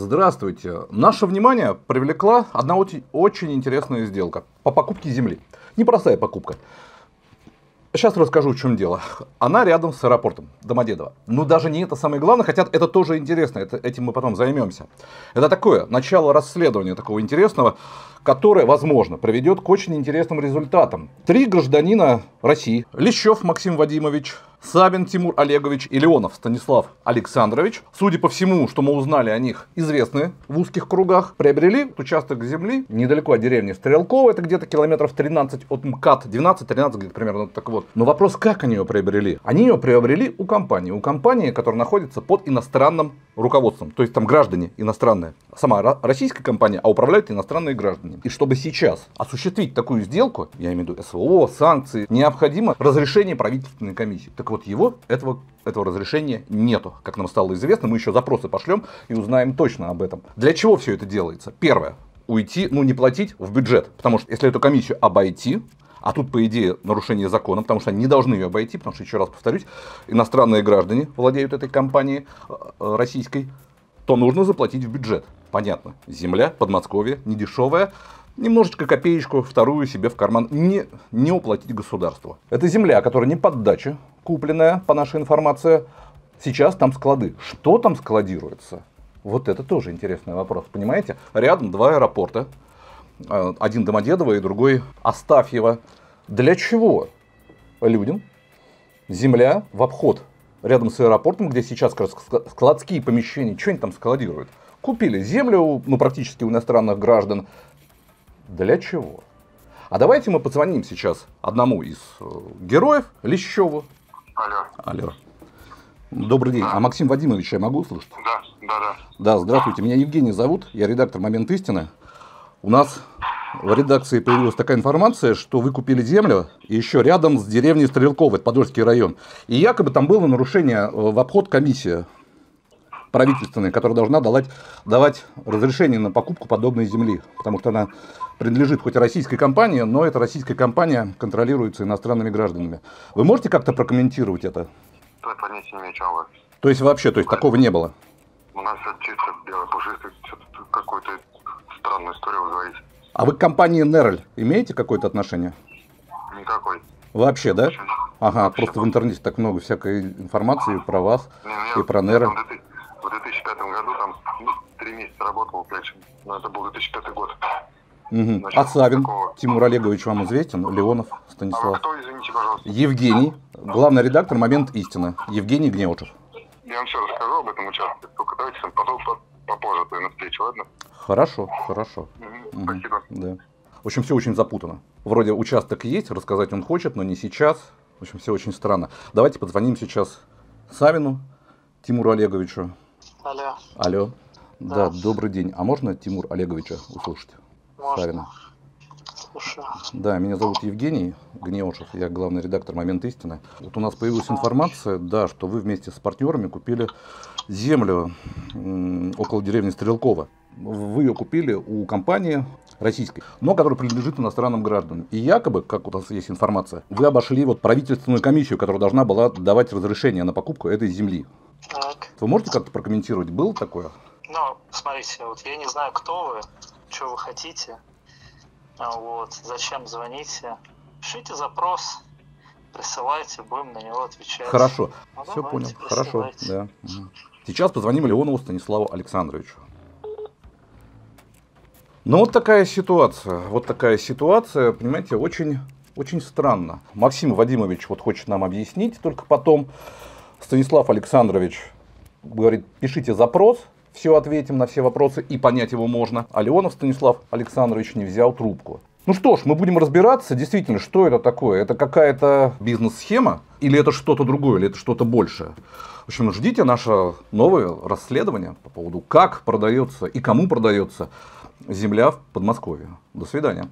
Здравствуйте. Наше внимание привлекла одна очень, интересная сделка по покупке земли. Непростая покупка. Сейчас расскажу, в чем дело. Она рядом с аэропортом Домодедово. Но даже не это самое главное, хотя это тоже интересно, это, этим мы потом займемся. Это такое, начало расследования такого интересного, которое, возможно, приведет к очень интересным результатам. Три гражданина России, Лещев Максим Вадимович, Сабин Тимур Олегович и Леонов Станислав Александрович, судя по всему, что мы узнали о них, известные в узких кругах, приобрели участок земли недалеко от деревни Стрелково, это где-то километров 13 от МКАД, 12-13 где-то примерно так вот. Но вопрос, как они ее приобрели? Они ее приобрели у компании, у компании, которая находится под иностранным руководством, то есть там граждане иностранные. Сама российская компания, а управляют иностранные граждане. И чтобы сейчас осуществить такую сделку, я имею в виду СВО, санкции, необходимо разрешение правительственной комиссии. Так вот его, этого, этого разрешения нету. Как нам стало известно, мы еще запросы пошлем и узнаем точно об этом. Для чего все это делается? Первое. Уйти, ну не платить в бюджет. Потому что если эту комиссию обойти, а тут, по идее, нарушение закона, потому что они не должны ее обойти, потому что, еще раз повторюсь, иностранные граждане владеют этой компанией э, э, российской, то нужно заплатить в бюджет. Понятно. Земля, Подмосковье, недешевая. Немножечко копеечку, вторую себе в карман не, не уплатить государству. Это земля, которая не под дачу, купленная, по нашей информации. Сейчас там склады. Что там складируется? Вот это тоже интересный вопрос, понимаете? Рядом два аэропорта. Э, один Домодедово и другой Астафьево. Для чего людям земля в обход рядом с аэропортом, где сейчас складские помещения, что они там складируют? Купили землю, ну, практически у иностранных граждан. Для чего? А давайте мы позвоним сейчас одному из э, героев, Лещеву. Алло. Алло. Добрый день. Да. А Максим Вадимович я могу слышать? Да, да, да. Да, здравствуйте. Меня Евгений зовут. Я редактор «Момент истины». У нас в редакции появилась такая информация, что вы купили землю еще рядом с деревней Стрелково, это Подольский район. И якобы там было нарушение э, в обход комиссии правительственной, которая должна давать, давать разрешение на покупку подобной земли. Потому что она принадлежит хоть российской компании, но эта российская компания контролируется иностранными гражданами. Вы можете как-то прокомментировать это? Понятия не имею, чем вы. То есть вообще, то есть такого не было? У нас чисто пушистое, какую-то странную историю вы говорите. А вы к компании Нерль имеете какое-то отношение? Никакой. Вообще, да? Ага, Вообще просто в интернете так много всякой информации про вас не, ну, и про Нерль. В 2005 году там три месяца работал, но это был 2005 год. Угу. Значит, а Савин такого... Тимур Олегович вам известен? Леонов Станислав? А кто, извините, пожалуйста? Евгений, главный редактор «Момент истины». Евгений Гнеушев. Я вам все расскажу об этом участке, только давайте потом попозже на встречу, ладно? Хорошо, хорошо. Угу, спасибо. Да. В общем, все очень запутано. Вроде участок есть, рассказать он хочет, но не сейчас. В общем, все очень странно. Давайте позвоним сейчас Савину Тимуру Олеговичу. Алло. Алло. Да. да, добрый день. А можно Тимур Олеговича услышать? Можно. Савина. Слушаю. Да, меня зовут Евгений Гнеушев, я главный редактор «Момент истины». Вот у нас появилась информация, да, что вы вместе с партнерами купили землю около деревни Стрелкова. Вы ее купили у компании российской, но которая принадлежит иностранным гражданам. И якобы, как у нас есть информация, вы обошли вот правительственную комиссию, которая должна была давать разрешение на покупку этой земли. Так. Вы можете как-то прокомментировать, было такое? Ну, смотрите, вот я не знаю, кто вы, что вы хотите, вот, зачем звоните. Пишите запрос, присылайте, будем на него отвечать. Хорошо, ну, все понял, хорошо, да. Сейчас позвоним Леонову Станиславу Александровичу. Ну вот такая ситуация, вот такая ситуация, понимаете, очень, очень странно. Максим Вадимович вот хочет нам объяснить, только потом Станислав Александрович говорит, пишите запрос, все ответим на все вопросы и понять его можно. А Станислав Александрович не взял трубку. Ну что ж, мы будем разбираться, действительно, что это такое. Это какая-то бизнес-схема или это что-то другое, или это что-то большее. В общем, ждите наше новое расследование по поводу, как продается и кому продается земля в Подмосковье. До свидания.